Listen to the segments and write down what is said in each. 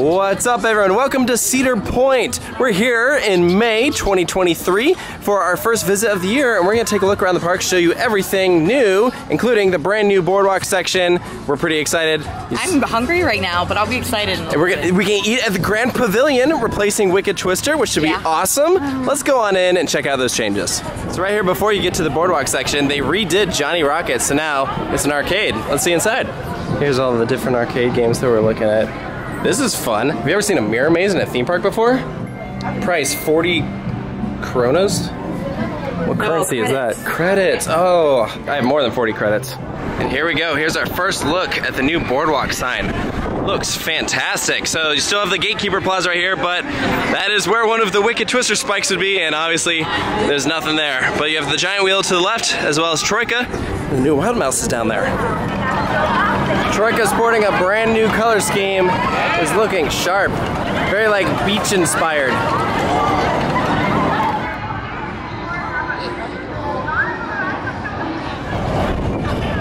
What's up, everyone? Welcome to Cedar Point. We're here in May 2023 for our first visit of the year, and we're going to take a look around the park, show you everything new, including the brand new boardwalk section. We're pretty excited. I'm hungry right now, but I'll be excited. And we're gonna, we can eat at the Grand Pavilion, replacing Wicked Twister, which should Yeah. be awesome. Let's go on in and check out those changes. So right here, before you get to the boardwalk section, they redid Johnny Rocket, so now it's an arcade. Let's see inside. Here's all the different arcade games that we're looking at. This is fun. Have you ever seen a mirror maze in a theme park before? Price 40 coronas? What currency is that? Credits. Oh, I have more than 40 credits. And here we go. Here's our first look at the new boardwalk sign. Looks fantastic. So you still have the Gatekeeper Plaza right here, but that is where one of the Wicked Twister spikes would be, and obviously there's nothing there. But you have the giant wheel to the left, as well as Troika. The new Wild Mouse is down there. Troika sporting a brand new color scheme is looking sharp. Very like beach inspired.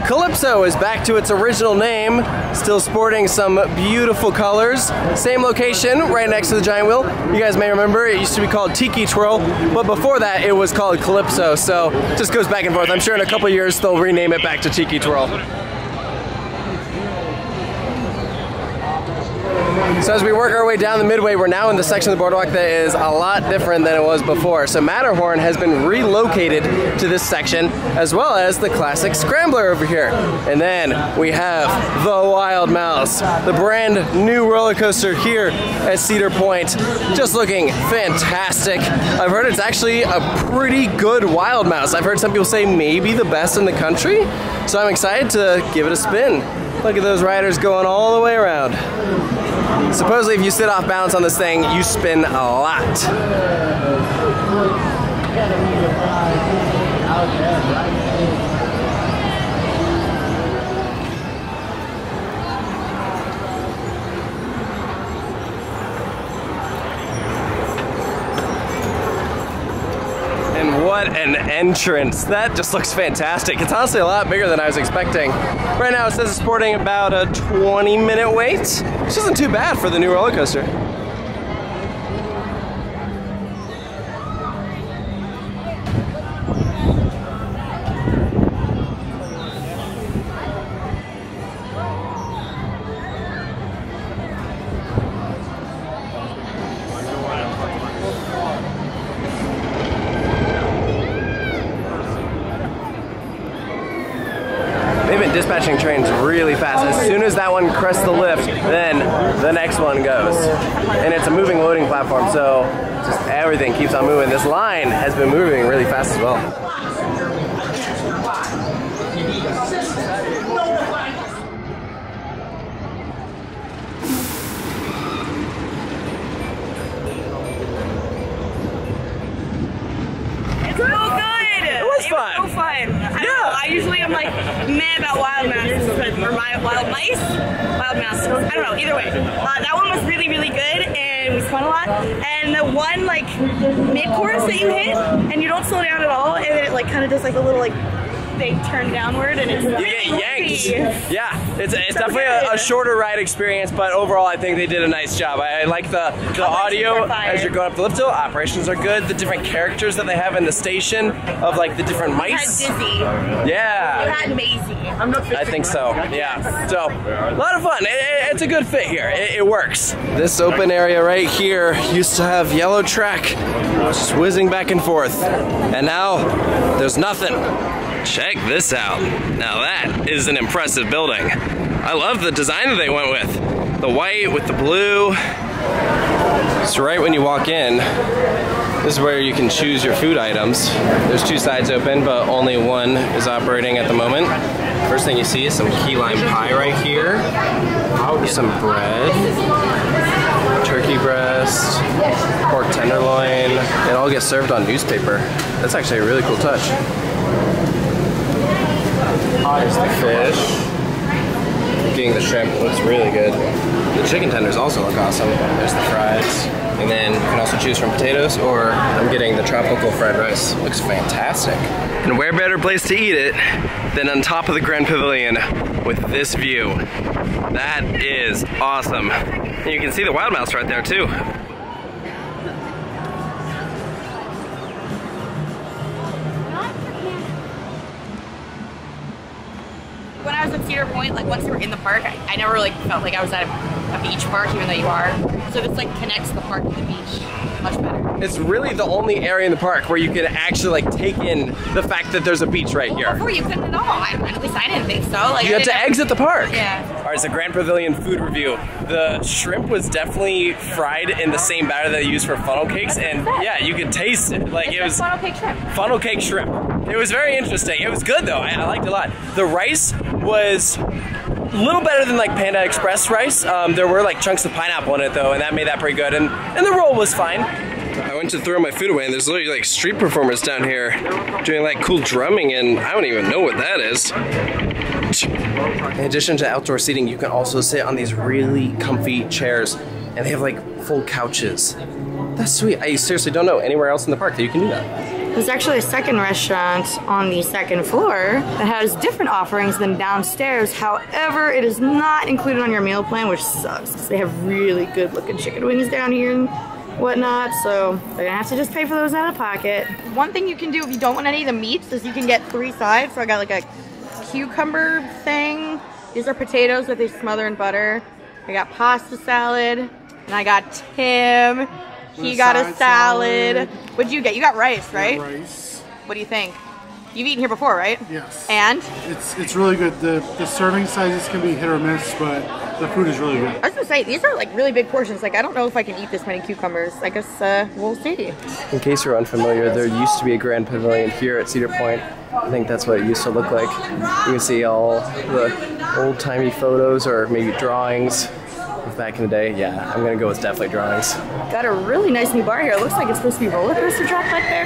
Calypso is back to its original name, still sporting some beautiful colors. Same location, right next to the giant wheel. You guys may remember it used to be called Tiki Twirl, but before that it was called Calypso, so just goes back and forth. I'm sure in a couple years they'll rename it back to Tiki Twirl. So as we work our way down the midway, we're now in the section of the boardwalk that is a lot different than it was before. So Matterhorn has been relocated to this section, as well as the classic Scrambler over here. And then we have the Wild Mouse, the brand new roller coaster here at Cedar Point, just looking fantastic. I've heard it's actually a pretty good Wild Mouse. I've heard some people say maybe the best in the country. So I'm excited to give it a spin. Look at those riders going all the way around. Supposedly, if you sit off balance on this thing, you spin a lot. And what an entrance. That just looks fantastic. It's honestly a lot bigger than I was expecting. Right now it says it's sporting about a 20 minute wait, which isn't too bad for the new roller coaster. Really fast. As soon as that one crests the lift, then the next one goes. And it's a moving loading platform, so just everything keeps on moving. This line has been moving really fast as well. Wild wild mouse. I don't know. Either way, uh, that one was really really good and we spun a lot. And the one like mid course that you hit and you don't slow down at all, and then it like kind of does like a little like big turn downward, and it's You get yanked. loopy. Yeah, it's, it's So definitely a, a shorter ride experience, but overall I think they did a nice job. I, I like the, the audio are fire. as you're going up the lift hill. Operations are good. The different characters that they have in the station of like the different You had mice. Dizzy. You Yeah. had Maisie. I think so. Yeah. So a lot of fun. It- it- it's a good fit here. It, it works. This open area right here used to have yellow track, just whizzing back and forth, and now there's nothing. Check this out. Now that is an impressive building. I love the design that they went with. The white with the blue. So right when you walk in, this is where you can choose your food items. There's two sides open, but only one is operating at the moment. First thing you see is some key lime pie right here. Some bread, turkey breast, pork tenderloin. It all gets served on newspaper. That's actually a really cool touch. There's the fish. Getting the shrimp looks really good. The chicken tenders also look awesome. There's the fries. And then you can also choose from potatoes or I'm getting the tropical fried rice. Looks fantastic. And where better place to eat it than on top of the Grand Pavilion with this view. That is awesome. And you can see the wild mouse right there too. Was at Cedar Point, like once you were in the park, I, I never really felt like I was at a, a beach park, even though you are. So this like connects the park to the beach much better. It's really the only area in the park where you can actually like take in the fact that there's a beach right here. Before you couldn't at all. I, at least I didn't think so. Like You I had to didn't- exit the park. Yeah. All right, so Grand Pavilion food review. The shrimp was definitely fried in the same batter that they use for funnel cakes, and yeah, you could taste it. Like it was funnel cake shrimp. funnel cake shrimp. It was very interesting. It was good though. I, I liked it a lot. The rice was a little better than like Panda Express rice. Um, there were like chunks of pineapple in it though, and that made that pretty good. And and the roll was fine. I went to throw my food away, and there's literally like street performers down here doing like cool drumming, and I don't even know what that is. In addition to outdoor seating, you can also sit on these really comfy chairs, and they have like full couches. That's sweet. I seriously don't know anywhere else in the park that you can do that. There's actually a second restaurant on the second floor that has different offerings than downstairs. However, it is not included on your meal plan, which sucks 'cause they have really good looking chicken wings down here and whatnot. So they're gonna have to just pay for those out of pocket. One thing you can do if you don't want any of the meats is you can get three sides. So I got like a cucumber thing. These are potatoes that they smother in butter. I got pasta salad, and I got Tim. He got a salad. salad. What'd you get? You got rice, right? Rice. What do you think? You've eaten here before, right? Yes. And It's it's really good. The the serving sizes can be hit or miss, but the food is really good. I was gonna say these are like really big portions. Like I don't know if I can eat this many cucumbers. I guess uh, we'll see. In case you're unfamiliar, there used to be a Grand Pavilion here at Cedar Point. I think that's what it used to look like. You can see all the old timey photos or maybe drawings of back in the day. Yeah, I'm gonna go with definitely drawings. Got a really nice new bar here. It looks like it's supposed to be roller coaster track back there,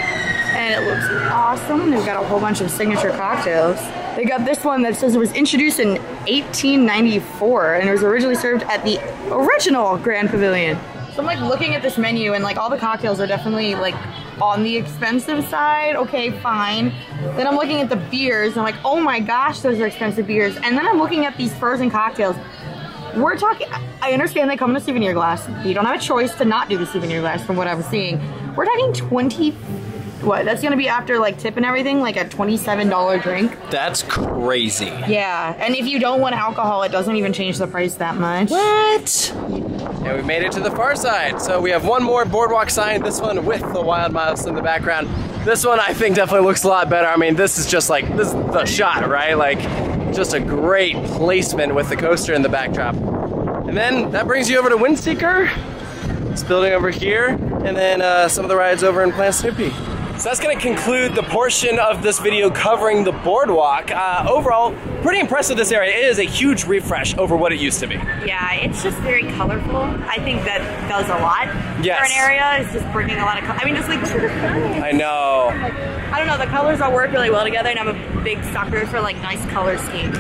and it looks awesome. They've got a whole bunch of signature cocktails. They got this one that says it was introduced in 1894 and it was originally served at the original Grand Pavilion. So I'm like looking at this menu and like all the cocktails are definitely like on the expensive side. Okay, fine. Then I'm looking at the beers and I'm like, oh my gosh, those are expensive beers. And then I'm looking at these frozen cocktails. We're talking. I understand they come in a souvenir glass. You don't have a choice to not do the souvenir glass, from what I'm seeing. We're talking twenty. What? That's gonna be after like tip and everything, like a twenty-seven dollar drink. That's crazy. Yeah, and if you don't want alcohol, it doesn't even change the price that much. What? And we made it to the far side. So we have one more boardwalk sign, this one with the wild mouse in the background. This one I think definitely looks a lot better. I mean, this is just like, this is the shot, right? Like, just a great placement with the coaster in the backdrop. And then that brings you over to Windseeker. This building over here, and then uh, some of the rides over in Planet Snoopy. So that's going to conclude the portion of this video covering the boardwalk. Uh, overall, pretty impressive this area. It is a huge refresh over what it used to be. Yeah, it's just very colorful. I think that does a lot Yes. for an area. It's just bringing a lot of. Co- I mean, just like the. I know. I don't know. The colors all work really well together, and I'm a big sucker for like nice color schemes.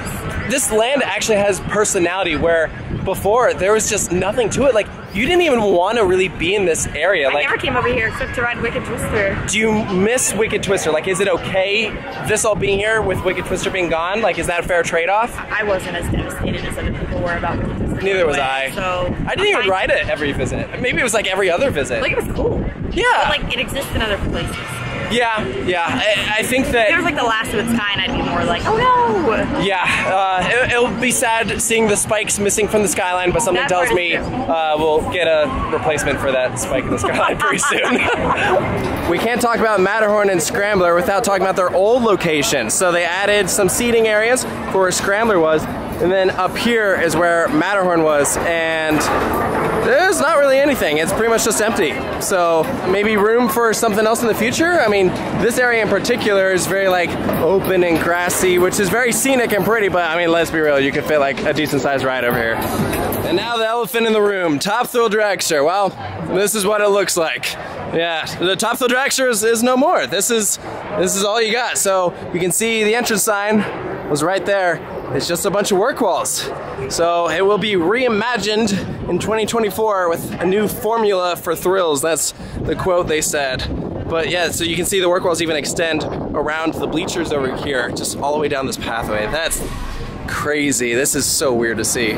This land actually has personality where before there was just nothing to it. Like you didn't even want to really be in this area. I Like never came over here except to ride Wicked Twister. do you miss Wicked Twister? Like is it okay this all being here with Wicked Twister being gone? Like is that a fair trade-off? I wasn't as devastated as other people were about Wicked Twister. Neither was I. So I didn't even ride it every visit. Maybe it was like every other visit. Like it was cool. yeah. But like it exists in other places. Yeah, yeah. I, I think that If it was like the last of its kind, I'd be more like, oh no. Yeah, uh, it, it'll be sad seeing the spikes missing from the skyline, but something That tells me uh, we'll get a replacement for that spike in the skyline pretty soon. we can't talk about Matterhorn and Scrambler without talking about their old location. So they added some seating areas for where Scrambler was, and then up here is where Matterhorn was, and there's not really anything. It's pretty much just empty. So maybe room for something else in the future. I mean, this area in particular is very like open and grassy, which is very scenic and pretty. But I mean, let's be real, you could fit like a decent sized ride over here. And now the elephant in the room, Top Thrill Dragster. Well, this is what it looks like. Yeah, the Top Thrill Dragster is, is no more. This is this is all you got. So you can see the entrance sign was right there. It's just a bunch of work walls. So it will be reimagined in 2024 with a new formula for thrills. That's the quote they said. But yeah, so you can see the work walls even extend around the bleachers over here, just all the way down this pathway. That's crazy. This is so weird to see.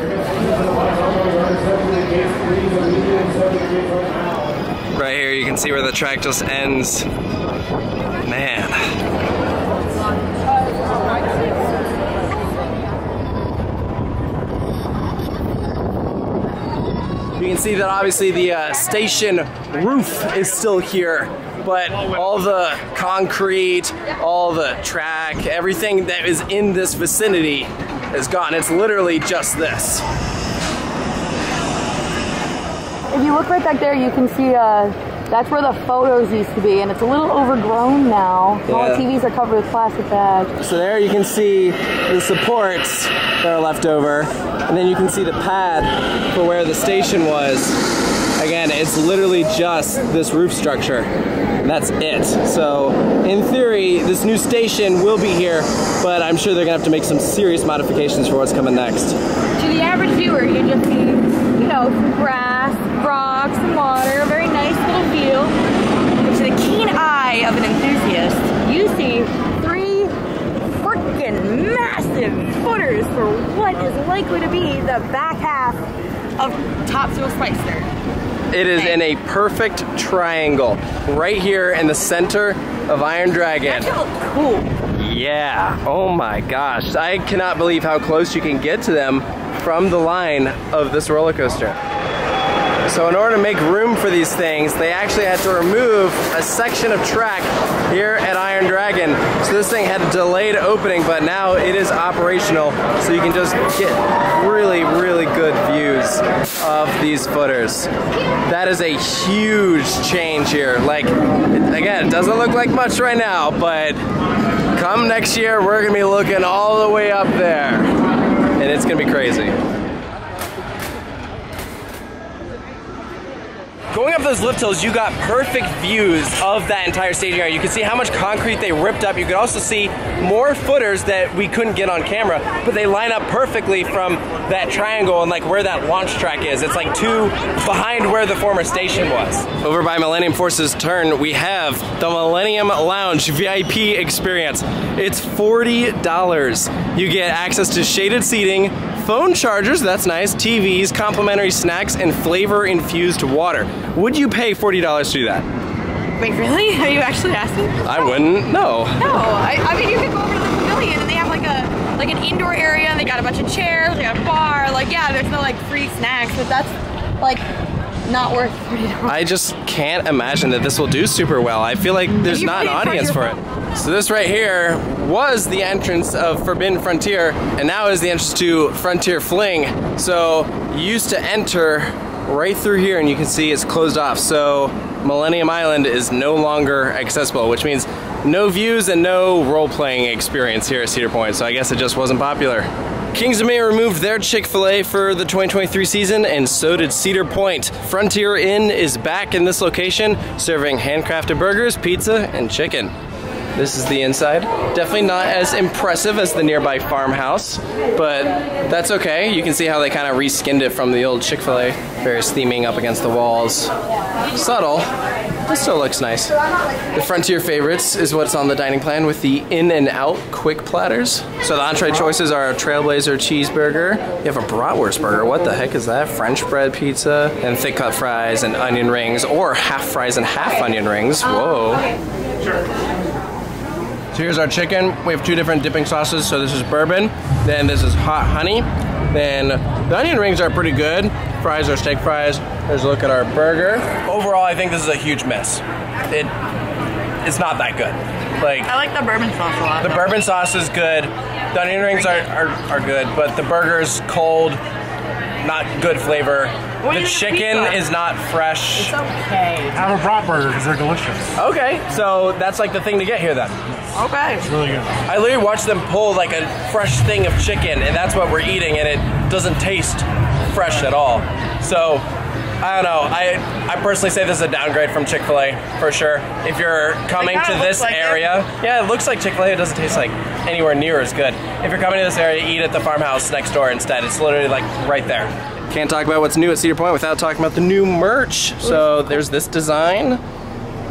Right here, you can see where the track just ends. You can see that obviously the uh, station roof is still here, but all the concrete, all the track, everything that is in this vicinity is gone. It's literally just this. If you look right back there, you can see uh, that's where the photos used to be, and it's a little overgrown now. All the TVs are covered with plastic bags. So there you can see the supports that are left over, and then you can see the pad for where the station was. Again, it's literally just this roof structure. And that's it. So, in theory, this new station will be here, but I'm sure they're gonna have to make some serious modifications for what's coming next. To the average viewer, you just see, you know, grass, rocks, and water, very nice little view. But to the keen eye of an enthusiast, you see three freaking massive footers for what is likely to be the back half of Top Thrill Dragster. It is in a perfect triangle, right here in the center of Iron Dragon. That cool. Yeah. Oh my gosh. I cannot believe how close you can get to them from the line of this roller coaster. So in order to make room for these things, they actually had to remove a section of track here at Iron Dragon. So this thing had a delayed opening, but now it is operational. So you can just get really, really good views of these footers. That is a huge change here. Like, again, it doesn't look like much right now, but come next year, we're gonna be looking all the way up there. And it's gonna be crazy. Going up those lift hills, you got perfect views of that entire staging area. You can see how much concrete they ripped up. You could also see more footers that we couldn't get on camera, but they line up perfectly from that triangle and like where that launch track is. It's like two behind where the former station was. Over by Millennium Force's turn, we have the Millennium Lounge VIP experience. It's $40. You get access to shaded seating, phone chargers, that's nice, TVs, complimentary snacks, and flavor infused water. Would you pay $40 to do that? Wait, really? Are you actually asking? I wouldn't, no. No, I, I mean you could go over to the pavilion and they have like a like an indoor area and they got a bunch of chairs, they got a bar. Like yeah, there's no like free snacks, but that's like not worth forty dollars. I just can't imagine that this will do super well. I feel like there's not an audience for it. So this right here was the entrance of Forbidden Frontier, and now is the entrance to Frontier Fling. So you used to enter right through here, and you can see it's closed off. So Millennium Island is no longer accessible, which means no views and no role-playing experience here at Cedar Point. So I guess it just wasn't popular. Kings of May removed their Chick-fil-A for the 2023 season, and so did Cedar Point. Frontier Inn is back in this location, serving handcrafted burgers, pizza, and chicken. This is the inside. Definitely not as impressive as the nearby farmhouse, but that's okay. You can see how they kind of reskinned it from the old Chick-fil-A. Various theming up against the walls. Subtle, but still looks nice. The Frontier favorites is what's on the dining plan with the in and out quick platters. So the entree choices are a Trailblazer cheeseburger. You have a bratwurst burger. What the heck is that? French bread pizza and thick cut fries and onion rings or half fries and half onion rings. Whoa. So here's our chicken. We have two different dipping sauces. So this is bourbon, then this is hot honey. Then the onion rings are pretty good. Fries are steak fries. Here's a look at our burger. Overall, I think this is a huge miss. It it's not that good. Like I like the bourbon sauce a lot. the bourbon sauce is good. The onion rings are, are, are good, but the burger's cold, not good flavor. What The you think of chicken pizza? is not fresh. It's okay. Have a brat burger because they're delicious. Okay, so that's like the thing to get here then. Okay. It's really good. I literally watched them pull like a fresh thing of chicken, and that's what we're eating, and it doesn't taste fresh at all. So, I don't know. I I personally say this is a downgrade from Chick Fil A for sure. If you're coming to this like it. area, yeah, it looks like Chick Fil A. It doesn't taste like anywhere near as good. If you're coming to this area, eat at the farmhouse next door instead. It's literally like right there. Can't talk about what's new at Cedar Point without talking about the new merch. So there's this design.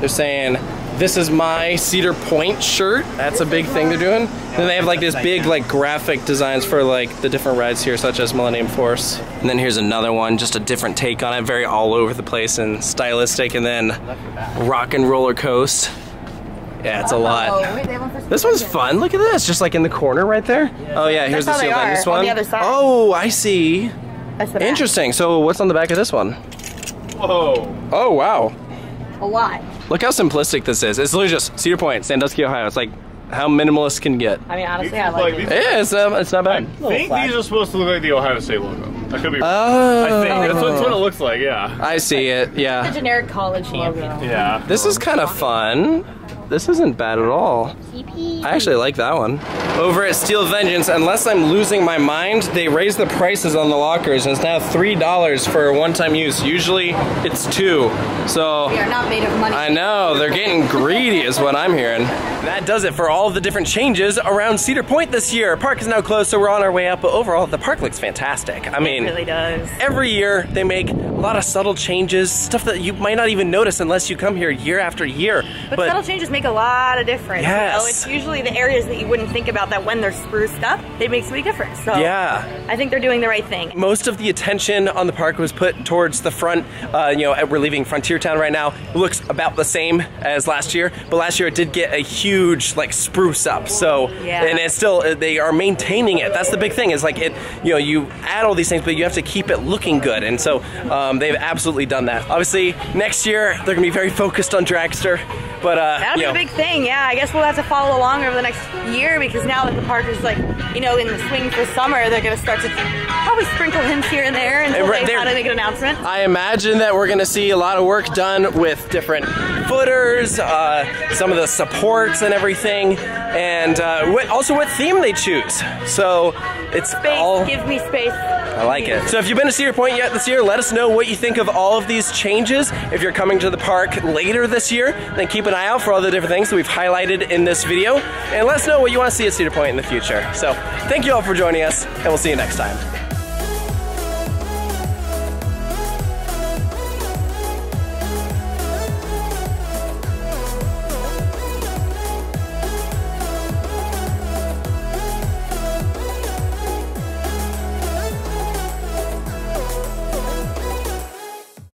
They're saying This is my Cedar Point shirt. That's a big thing they're doing. Then they have like this big like graphic designs for like the different rides here, such as Millennium Force. And then here's another one, just a different take on it, very all over the place and stylistic. And then Rock and Roller Coast. Yeah, it's a lot. Wait, they have one for This one's fun. Look at this, just like in the corner right there. Oh yeah, here's the how they Steel Vengeance are, on one. the side. Oh, I see. That's the back. Interesting. So what's on the back of this one? Whoa. Oh wow. A lot. Look how simplistic this is. It's literally just Cedar Point, Sandusky, Ohio. It's like how minimalist can get. I mean, honestly, These I look like like it. Yeah, it's, um, it's not I bad. think these are supposed to look like the Ohio State logo. I could be. Oh, I think that's what, that's what it looks like. Yeah. I see it. The Yeah. generic college logo. Yeah. This is kind of fun. This isn't bad at all. I actually like that one. Over at Steel Vengeance, unless I'm losing my mind, they raised the prices on the lockers and it's now $3 for one-time use. Usually it's two. So We are not made of money. I know, they're getting greedy is what I'm hearing. That does it for all of the different changes around Cedar Point this year. Park is now closed, so we're on our way up, but overall the park looks fantastic. I mean, It really does. every year they make a lot of subtle changes, stuff that you might not even notice unless you come here year after year. But, subtle changes make a lot of difference. Yes. You know, it's usually the areas that you wouldn't think about that when they're spruced up, they make a big difference. So Yeah. I think they're doing the right thing. most of the attention on the park was put towards the front. Uh, you know, we're leaving Frontier Town right now. It looks about the same as last year, but last year it did get a huge like spruce up. So, Yeah. and it's still uh, they are maintaining it. That's the big thing. Is like it. You know, you add all these things, but you have to keep it looking good. And so um, they've absolutely done that. Obviously, next year they're gonna be very focused on Dragster. But uh, That'll be a big thing, yeah. I guess we'll have to follow along over the next year because now that the park is like, you know, in the swing for summer, they're gonna start to probably sprinkle hints here and there until And right they there- kind of make an announcement. I imagine that we're gonna see a lot of work done with different footers, uh, some of the supports and everything, and uh, what, also what theme they choose. So it's Space, all. give me space. I like it. So if you've been to Cedar Point yet this year, let us know what you think of all of these changes. If you're coming to the park later this year, then keep an eye out for all the different things that we've highlighted in this video, and let us know what you want to see at Cedar Point in the future. So thank you all for joining us, and we'll see you next time.